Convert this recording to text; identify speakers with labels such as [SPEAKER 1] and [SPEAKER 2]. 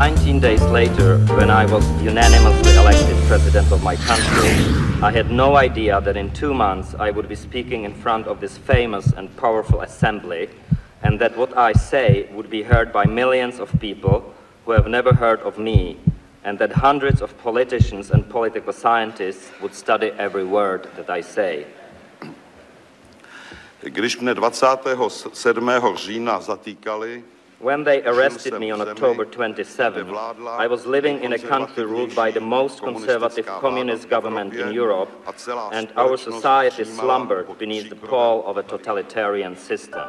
[SPEAKER 1] 19 days later, when I was unanimously elected president of my country, I had no idea that in two months I would be speaking in front of this famous and powerful assembly, and that what I say would be heard by millions of people who have never heard of me, and that hundreds of politicians and political scientists would study every word that I say.
[SPEAKER 2] Když mne 27. října zatýkali,
[SPEAKER 1] When they arrested me on October 27, I was living in a country ruled by the most conservative communist government in Europe, and our society slumbered beneath the pall of a totalitarian system.